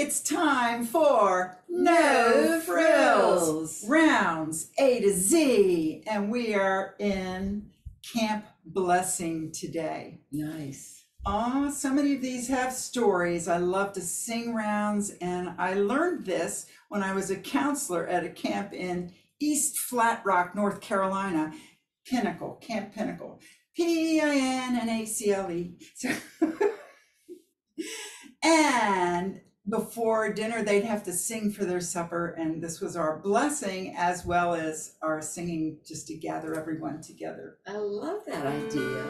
It's time for No Frills. Frills. Rounds A to Z, and we are in Camp Blessing today. Nice. Ah, so many of these have stories. I love to sing rounds, and I learned this when I was a counselor at a camp in East Flat Rock, North Carolina. Pinnacle, Camp Pinnacle. P I N N A C L E. So- And before dinner, they'd have to sing for their supper, and this was our blessing as well as our singing just to gather everyone together. I love that idea.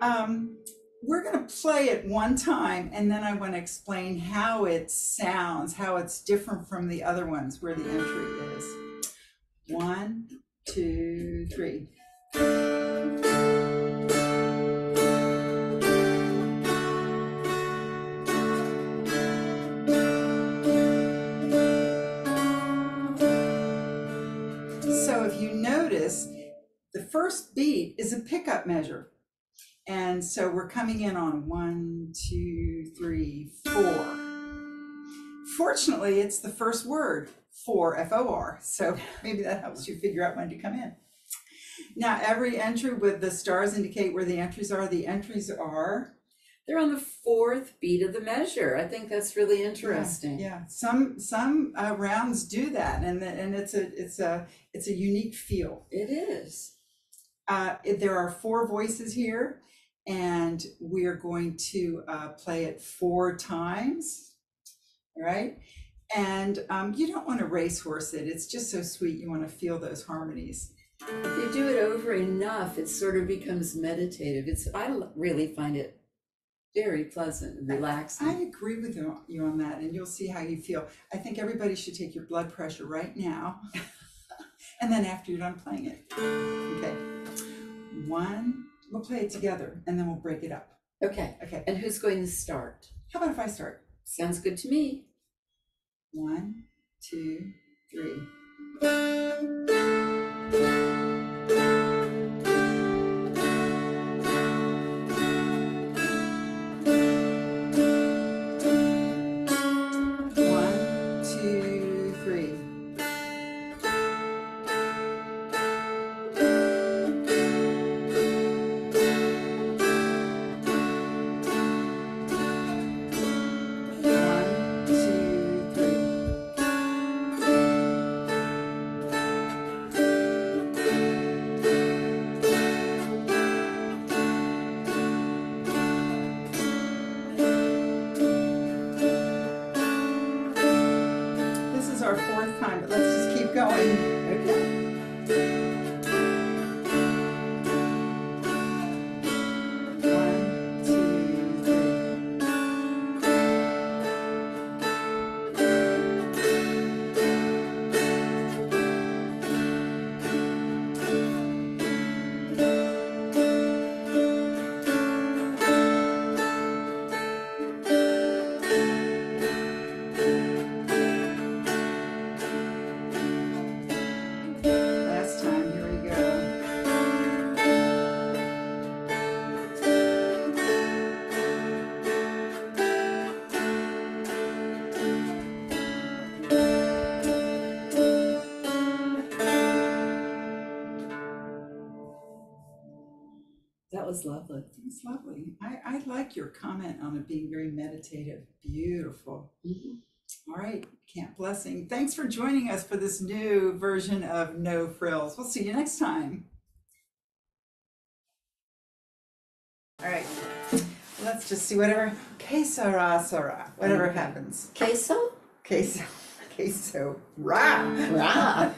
Um, we're going to play it one time and then I want to explain how it sounds, how it's different from the other ones where the entry is. One, two, three. Notice, the first beat is a pickup measure. And so we're coming in on one, two, three, four. Fortunately, it's the first word, for, F O R. So maybe that helps you figure out when to come in. Now, every entry with the stars indicate where the entries are. The entries are They're on the fourth beat of the measure. I think that's really interesting. Yeah, some some uh, rounds do that, and the, and it's a it's a it's a unique feel. It is. Uh, there are four voices here, and we are going to uh, play it four times. All right, and um, you don't want to racehorse it. It's just so sweet. You want to feel those harmonies. If you do it over enough, it sort of becomes meditative. It's I really find it very pleasant and relaxing. I agree with you you on that, and you'll see how you feel. I think everybody should take your blood pressure right now, and then after you're done playing it. Okay, one. We'll play it together, and then we'll break it up. Okay. Okay. And who's going to start? How about if I start? Sounds good to me. One, two, three. Time, but let's just keep going. Was lovely. It's lovely. I, I like your comment on it being very meditative. Beautiful. Mhm. All right, Camp Blessing. Thanks for joining us for this new version of No Frills. We'll see you next time. All right, let's just see whatever, quesara, sara, whatever happens. Queso? Queso, queso, ra. Ra.